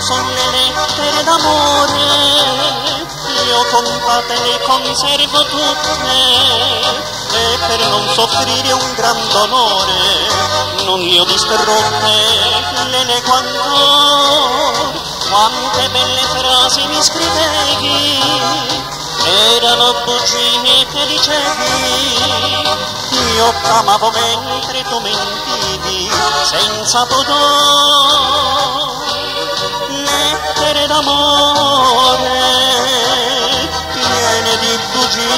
sono le lettere d'amore io contate le conservo tutte e per non soffrire un gran dolore non li ho distrutte le leggo ancora. Quante belle frasi mi scrivevi erano bugie che dicevi. Io t'amavo mentre tu mentivi senza pudore lettere d'amore piene di bugie.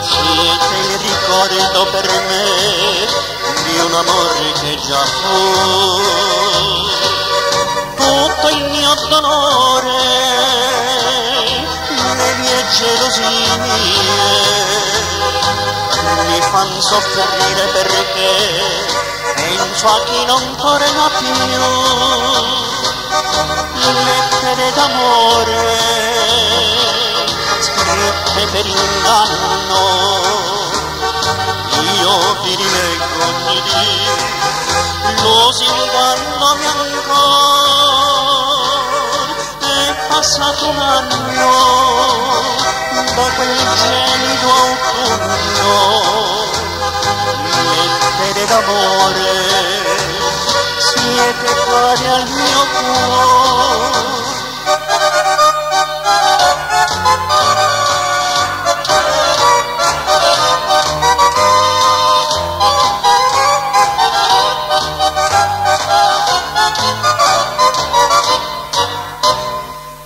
Siete il ricordo per me di un amore che già fu. Tutto il mio dolore le mie gelosie mi fanno soffrire perché penso a chi non torna più lettere d'amore scritte per inganno. Io vi rileggo ogni dì lusingandomi ancora è passato un anno da quel gelido autunno. Lettere d'amore siete cari al mio cuore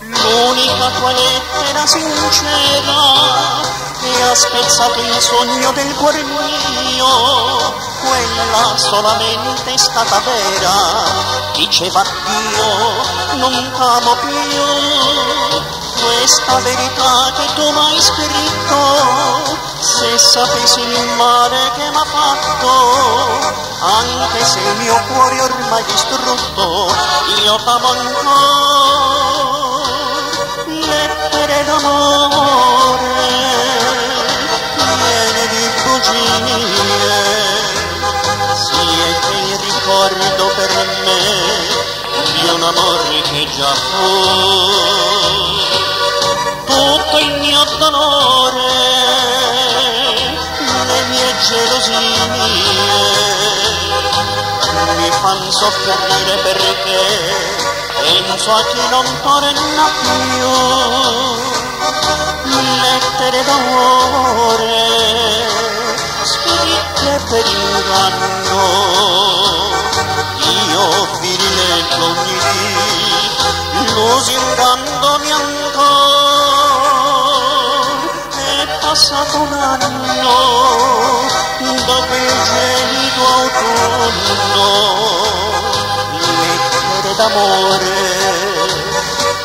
l'unica tua lettera sincera che ha spezzato il sogno del cuore mio. Quella solamente è stata vera diceva Dio non t'amo più. Questa verità che tu m'hai scritto se sapessi il male che m'ha fatto anche se il mio cuore ormai distrutto io t'amo ancora. Lettere d'amore di un amore che già fu. Tutto il mio dolore le mie gelosie mi fanno soffrire perché penso a chi non torna più. Lettere d'amore scritte per inganno io vi rileggo ogni dì lusingandomi ancora. È passato un anno dopo il gelido autunno lettere d'amore.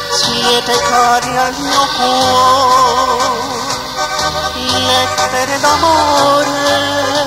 Siete cari al mio cuore lettere d'amore